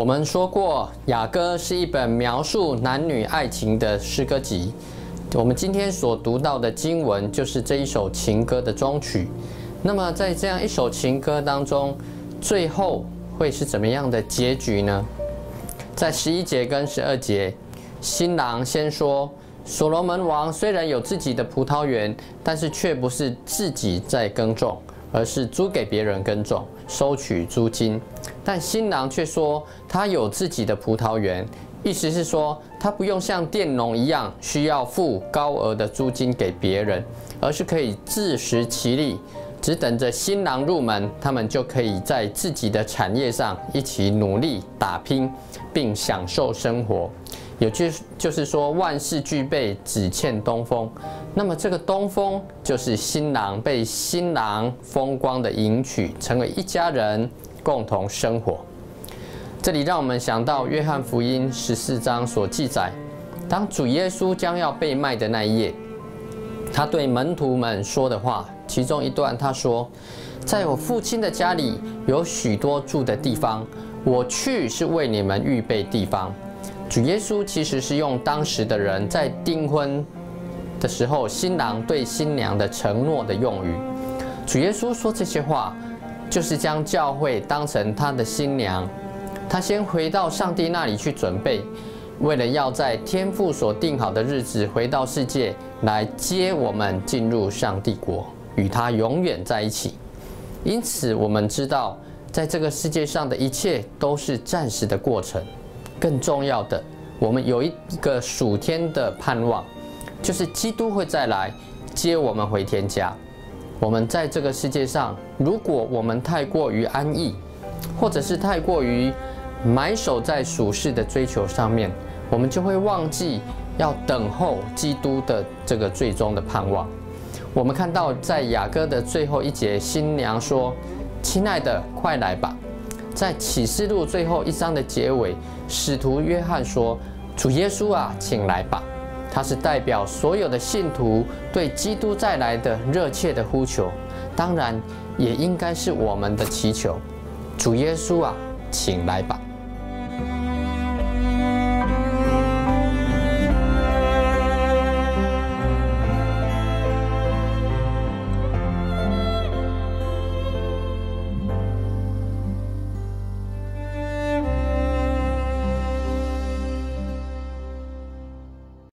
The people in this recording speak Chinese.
我们说过，《雅歌》是一本描述男女爱情的诗歌集。我们今天所读到的经文，就是这一首情歌的终曲。那么，在这样一首情歌当中，最后会是怎么样的结局呢？在十一节跟十二节，新郎先说：所罗门王虽然有自己的葡萄园，但是却不是自己在耕种，而是租给别人耕种，收取租金。但新郎却说他有自己的葡萄园，意思是说他不用像佃农一样需要付高额的租金给别人，而是可以自食其力。只等着新郎入门，他们就可以在自己的产业上一起努力打拼，并享受生活。也就就是说，万事俱备，只欠东风。那么这个东风就是新郎被新郎风光的迎娶，成为一家人，共同生活。这里让我们想到约翰福音十四章所记载，当主耶稣将要被卖的那一夜，他对门徒们说的话。其中一段，他说：“在我父亲的家里有许多住的地方，我去是为你们预备地方。”主耶稣其实是用当时的人在订婚的时候，新郎对新娘的承诺的用语。主耶稣说这些话，就是将教会当成他的新娘。他先回到上帝那里去准备，为了要在天父所定好的日子回到世界来接我们进入上帝国。与他永远在一起，因此我们知道，在这个世界上的一切都是暂时的过程。更重要的，我们有一个属天的盼望，就是基督会再来接我们回天家。我们在这个世界上，如果我们太过于安逸，或者是太过于埋首在属世的追求上面，我们就会忘记要等候基督的这个最终的盼望。我们看到，在雅歌的最后一节，新娘说：“亲爱的，快来吧。”在启示录最后一章的结尾，使徒约翰说：“主耶稣啊，请来吧。”他是代表所有的信徒对基督再来的热切的呼求，当然也应该是我们的祈求：“主耶稣啊，请来吧。”